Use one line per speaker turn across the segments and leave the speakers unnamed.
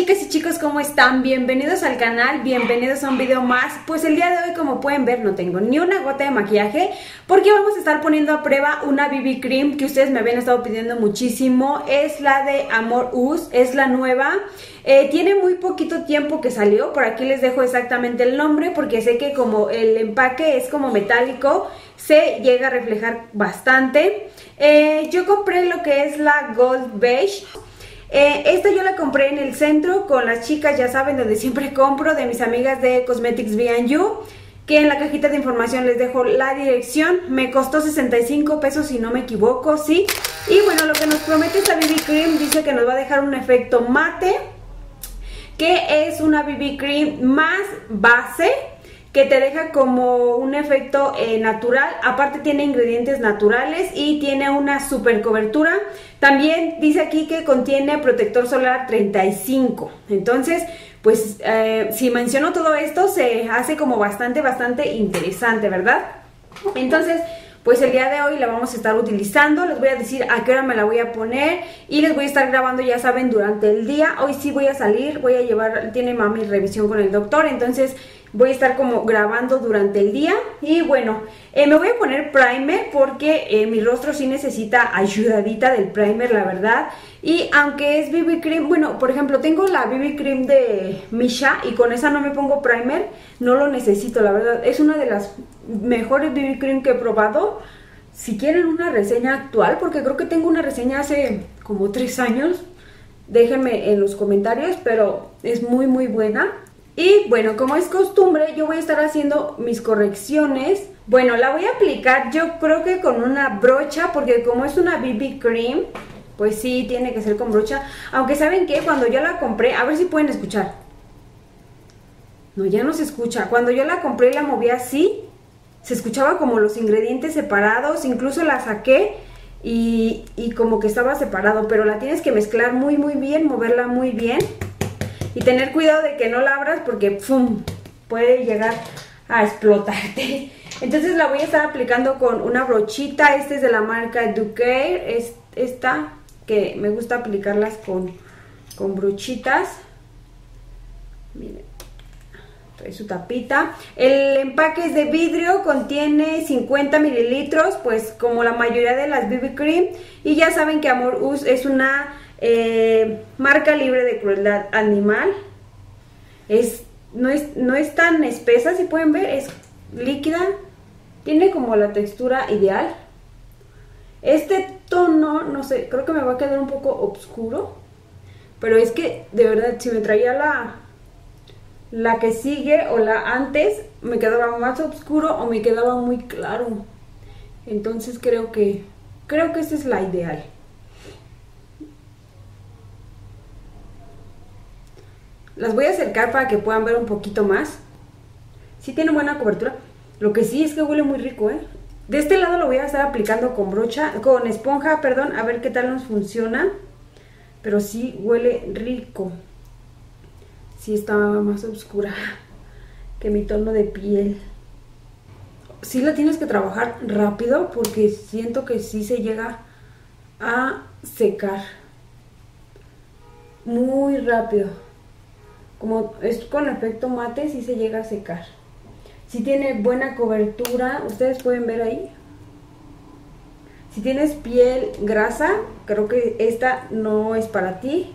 chicas y chicos, ¿cómo están? Bienvenidos al canal, bienvenidos a un video más. Pues el día de hoy, como pueden ver, no tengo ni una gota de maquillaje porque vamos a estar poniendo a prueba una BB Cream que ustedes me habían estado pidiendo muchísimo. Es la de Amor Us, es la nueva. Eh, tiene muy poquito tiempo que salió, por aquí les dejo exactamente el nombre porque sé que como el empaque es como metálico, se llega a reflejar bastante. Eh, yo compré lo que es la Gold Beige. Eh, esta yo la compré en el centro con las chicas, ya saben, donde siempre compro, de mis amigas de Cosmetics You que en la cajita de información les dejo la dirección. Me costó 65 pesos si no me equivoco, sí. Y bueno, lo que nos promete esta BB Cream dice que nos va a dejar un efecto mate, que es una BB Cream más base, que te deja como un efecto eh, natural, aparte tiene ingredientes naturales y tiene una super cobertura. También dice aquí que contiene protector solar 35, entonces pues eh, si menciono todo esto se hace como bastante, bastante interesante, ¿verdad? Entonces pues el día de hoy la vamos a estar utilizando, les voy a decir a qué hora me la voy a poner y les voy a estar grabando, ya saben, durante el día. Hoy sí voy a salir, voy a llevar, tiene mami revisión con el doctor, entonces voy a estar como grabando durante el día y bueno, eh, me voy a poner primer porque eh, mi rostro sí necesita ayudadita del primer, la verdad. Y aunque es BB Cream, bueno, por ejemplo, tengo la BB Cream de Misha y con esa no me pongo primer, no lo necesito, la verdad. Es una de las mejores BB Cream que he probado. Si quieren una reseña actual, porque creo que tengo una reseña hace como tres años, déjenme en los comentarios, pero es muy muy buena. Y bueno, como es costumbre, yo voy a estar haciendo mis correcciones. Bueno, la voy a aplicar yo creo que con una brocha, porque como es una BB Cream, pues sí, tiene que ser con brocha. Aunque saben que cuando yo la compré, a ver si pueden escuchar. No, ya no se escucha. Cuando yo la compré y la moví así, se escuchaba como los ingredientes separados. Incluso la saqué y, y como que estaba separado. Pero la tienes que mezclar muy, muy bien, moverla muy bien. Y tener cuidado de que no la abras porque puede llegar a explotarte. Entonces la voy a estar aplicando con una brochita. Esta es de la marca Ducare. Es, esta que me gusta aplicarlas con, con brochitas. Miren, trae su tapita. El empaque es de vidrio, contiene 50 mililitros, pues como la mayoría de las BB Cream. Y ya saben que Amor Us es una eh, marca libre de crueldad animal. Es, no, es, no es tan espesa, si pueden ver, es líquida. Tiene como la textura ideal. Este tono, no sé, creo que me va a quedar un poco oscuro. Pero es que, de verdad, si me traía la, la que sigue o la antes, me quedaba más oscuro o me quedaba muy claro. Entonces creo que, creo que esa es la ideal. Las voy a acercar para que puedan ver un poquito más. Sí tiene buena cobertura. Lo que sí es que huele muy rico, ¿eh? De este lado lo voy a estar aplicando con brocha, con esponja, perdón, a ver qué tal nos funciona. Pero sí huele rico. Sí está más oscura que mi tono de piel. Sí la tienes que trabajar rápido porque siento que sí se llega a secar. Muy rápido. Como es con efecto mate, sí se llega a secar. Si tiene buena cobertura, ustedes pueden ver ahí. Si tienes piel grasa, creo que esta no es para ti.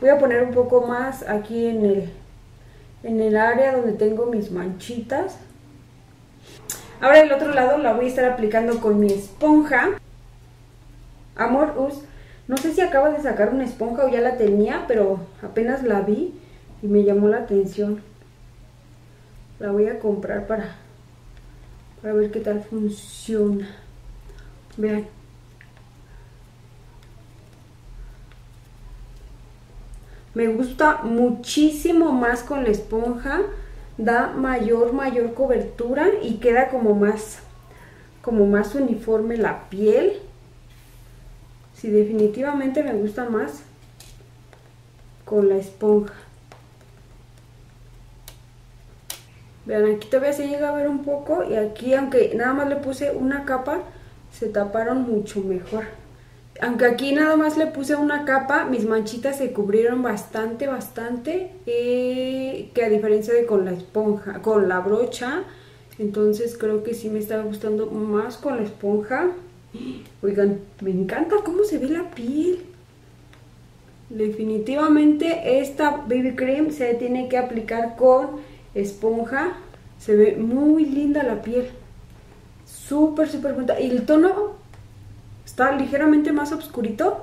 Voy a poner un poco más aquí en el, en el área donde tengo mis manchitas. Ahora el otro lado la voy a estar aplicando con mi esponja. Amor Us. No sé si acaba de sacar una esponja o ya la tenía, pero apenas la vi y me llamó la atención. La voy a comprar para, para ver qué tal funciona. Vean. Me gusta muchísimo más con la esponja. Da mayor, mayor cobertura y queda como más, como más uniforme la piel. Sí, definitivamente me gusta más con la esponja. Vean, aquí todavía se llega a ver un poco y aquí, aunque nada más le puse una capa, se taparon mucho mejor. aunque aquí nada más le puse una capa, mis manchitas se cubrieron bastante, bastante, eh, que a diferencia de con la esponja, con la brocha, entonces creo que sí me está gustando más con la esponja. Oigan, me encanta cómo se ve la piel. Definitivamente esta BB Cream se tiene que aplicar con esponja. Se ve muy linda la piel. Súper, súper bonita. Y el tono Está ligeramente más oscurito,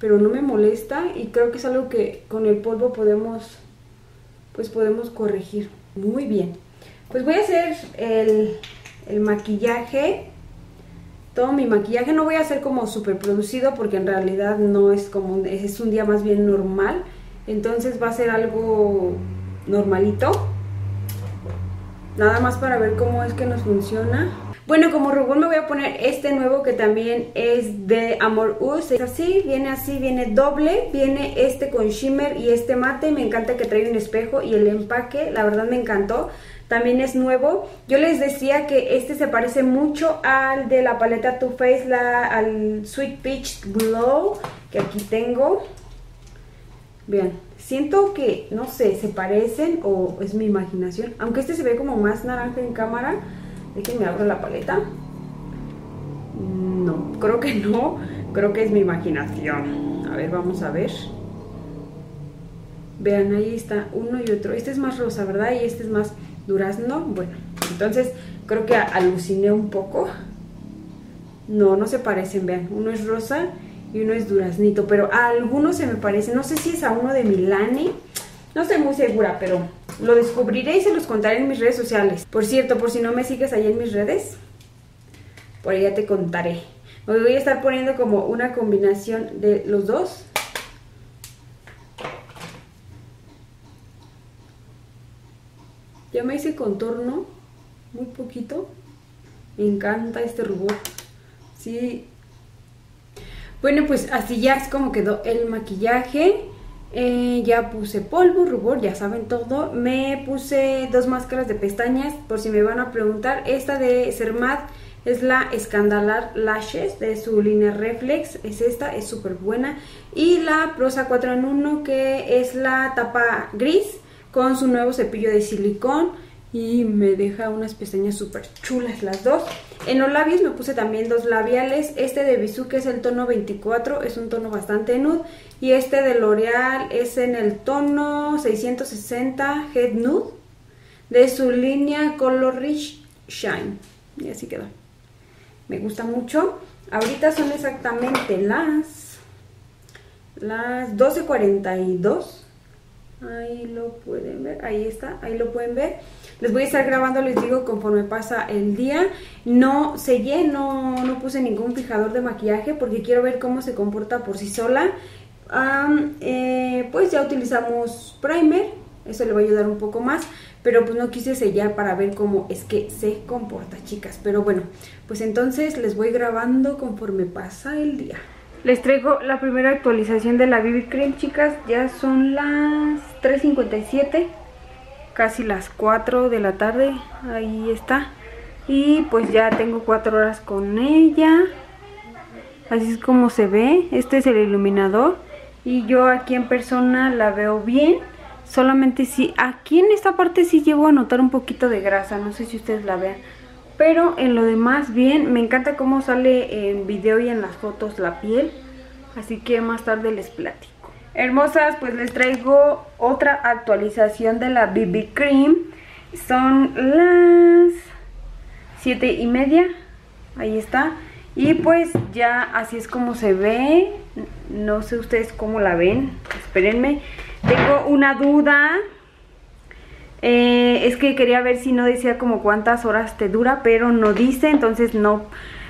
pero no me molesta y creo que es algo que con el polvo podemos, pues podemos corregir. Muy bien. Pues voy a hacer el maquillaje. Todo mi maquillaje no voy a hacer como súper producido porque en realidad no es como, es un día más bien normal. Entonces va a ser algo normalito. Nada más para ver cómo es que nos funciona. Bueno, como rubor me voy a poner este nuevo que también es de Amor Us. Es así, viene así, viene doble. Viene este con shimmer y este mate. Me encanta que trae un espejo y el empaque, la verdad me encantó. También es nuevo. Yo les decía que este se parece mucho al de la paleta Too Faced, la, al Sweet Peach Glow que aquí tengo. Vean, siento que, no sé, se parecen o es mi imaginación. Aunque este se ve como más naranja en cámara me abro la paleta. No, creo que no. Creo que es mi imaginación. A ver, vamos a ver. Vean, ahí está uno y otro. Este es más rosa, ¿verdad? Y este es más durazno. Bueno, entonces creo que aluciné un poco. No, no se parecen, vean. Uno es rosa y uno es duraznito. Pero a algunos se me parece. No sé si es a uno de Milani. No estoy muy segura, pero lo descubriré y se los contaré en mis redes sociales. Por cierto, por si no me sigues ahí en mis redes, por ahí ya te contaré. Me voy a estar poniendo como una combinación de los dos. Ya me hice contorno, muy poquito. Me encanta este rubor. Sí. Bueno, pues así ya es como quedó el maquillaje. Eh, ya puse polvo, rubor, ya saben todo. Me puse dos máscaras de pestañas, por si me van a preguntar. Esta de Cermat es la Escandalar Lashes de su línea Reflex. Es esta, es súper buena. Y la Prosa 4 en 1, que es la tapa gris con su nuevo cepillo de silicón y me deja unas pestañas súper chulas las dos. En los labios me puse también dos labiales, este de Bisú que es el tono 24, es un tono bastante nude y este de L'Oreal es en el tono 660 Head Nude de su línea Color Rich Shine y así quedó. Me gusta mucho. Ahorita son exactamente las las 12.42 ahí lo pueden ver, ahí está, ahí lo pueden ver les voy a estar grabando, les digo, conforme pasa el día. No sellé, no, no puse ningún fijador de maquillaje porque quiero ver cómo se comporta por sí sola. Eh, pues ya utilizamos primer, eso le va a ayudar un poco más. Pero pues no quise sellar para ver cómo es que se comporta, chicas. Pero bueno, pues entonces les voy grabando conforme pasa el día. Les traigo la primera actualización de la BB Cream, chicas. Ya son las 3.57 casi las 4 de la tarde, ahí está. Y pues ya tengo 4 horas con ella. Así es como se ve, este es el iluminador. Y yo aquí en persona la veo bien. Solamente si aquí en esta parte sí llevo a notar un poquito de grasa, no sé si ustedes la vean. Pero en lo demás bien, me encanta cómo sale en video y en las fotos la piel. Así que más tarde les platico. Hermosas, pues les traigo otra actualización de la BB Cream. Son las 7 y media. Ahí está. Y pues ya así es como se ve. No sé ustedes cómo la ven. Espérenme. Tengo una duda. Eh, es que quería ver si no decía como cuántas horas te dura, pero no dice, entonces no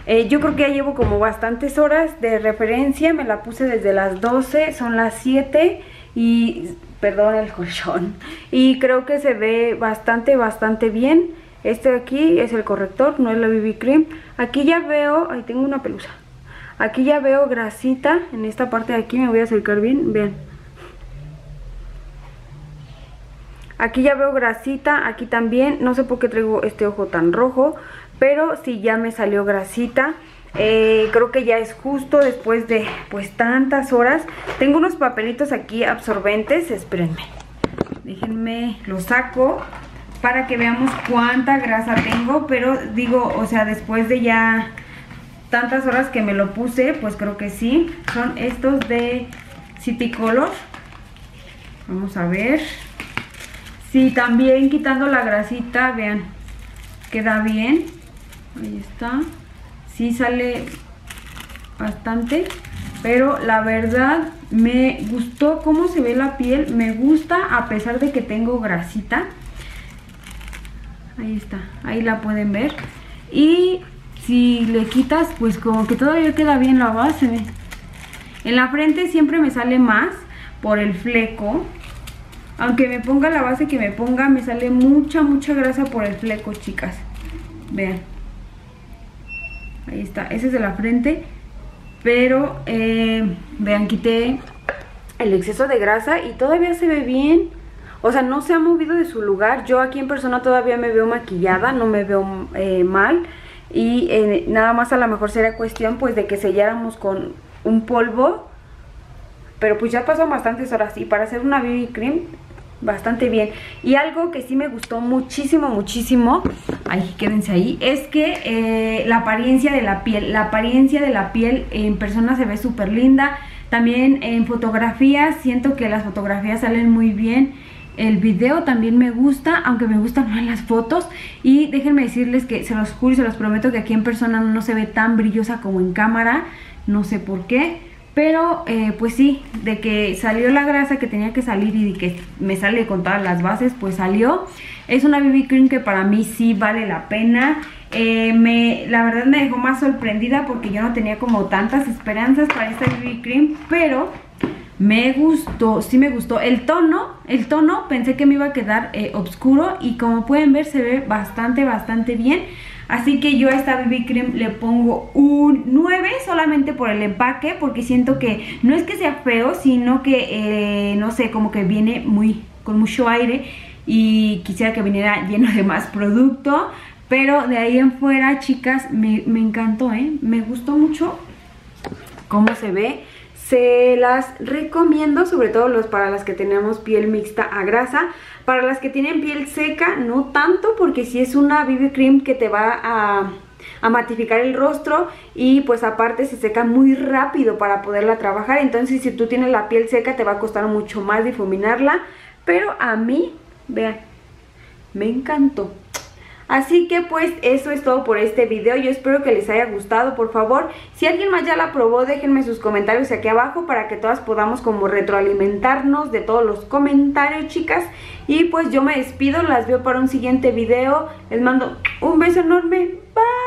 eh, yo creo que ya llevo como bastantes horas de referencia, me la puse desde las 12, son las 7 y, perdón el colchón, y creo que se ve bastante, bastante bien. Este de aquí es el corrector, no es la BB Cream. Aquí ya veo, ahí tengo una pelusa. Aquí ya veo grasita, en esta parte de aquí me voy a acercar bien, vean. Aquí ya veo grasita, aquí también, no sé por qué traigo este ojo tan rojo, pero si ya me salió grasita. Eh, creo que ya es justo después de pues tantas horas. Tengo unos papelitos aquí absorbentes, espérenme. Déjenme, los saco para que veamos cuánta grasa tengo, pero digo, o sea, después de ya tantas horas que me lo puse, pues creo que sí. Son estos de City Color. Vamos a ver. Sí, también quitando la grasita, vean, queda bien. Ahí está. Sí sale bastante, pero la verdad me gustó cómo se ve la piel. Me gusta a pesar de que tengo grasita. Ahí está, ahí la pueden ver. Y si le quitas, pues como que todavía queda bien la base. En la frente siempre me sale más por el fleco. Aunque me ponga la base que me ponga, me sale mucha, mucha grasa por el fleco, chicas. Vean. Ahí está, ese es de la frente. Pero, eh, vean, quité el exceso de grasa y todavía se ve bien. O sea, no se ha movido de su lugar. Yo aquí en persona todavía me veo maquillada, no me veo eh, mal. Y eh, nada más a lo mejor sería cuestión pues de que selláramos con un polvo. Pero pues ya pasó bastantes horas y para hacer una BB cream bastante bien. Y algo que sí me gustó muchísimo, muchísimo, ahí quédense ahí, es que eh, la apariencia de la piel, la apariencia de la piel en persona se ve súper linda. También en fotografías, siento que las fotografías salen muy bien. El video también me gusta, aunque me gustan más las fotos. Y déjenme decirles que se los juro y se los prometo que aquí en persona no se ve tan brillosa como en cámara. No sé por qué. Pero eh, pues sí, de que salió la grasa que tenía que salir y que me sale con todas las bases, pues salió. Es una BB Cream que para mí sí vale la pena. Eh, me, la verdad me dejó más sorprendida porque yo no tenía como tantas esperanzas para esta BB Cream. Pero me gustó, sí me gustó. El tono, el tono pensé que me iba a quedar eh, oscuro y como pueden ver se ve bastante, bastante bien. Así que yo a esta BB Cream le pongo un 9 solamente por el empaque porque siento que no es que sea feo, sino que, eh, no sé, como que viene muy con mucho aire y quisiera que viniera lleno de más producto. Pero de ahí en fuera, chicas, me, me encantó, ¿eh? Me gustó mucho cómo se ve. Se las recomiendo, sobre todo los para las que tenemos piel mixta a grasa. Para las que tienen piel seca, no tanto, porque si es una BB Cream que te va a, a matificar el rostro y pues aparte se seca muy rápido para poderla trabajar. Entonces si tú tienes la piel seca te va a costar mucho más difuminarla. Pero a mí, vean, me encantó. Así que pues eso es todo por este video, yo espero que les haya gustado, por favor, si alguien más ya la probó, déjenme sus comentarios aquí abajo para que todas podamos como retroalimentarnos de todos los comentarios, chicas. Y pues yo me despido, las veo para un siguiente video, les mando un beso enorme, bye.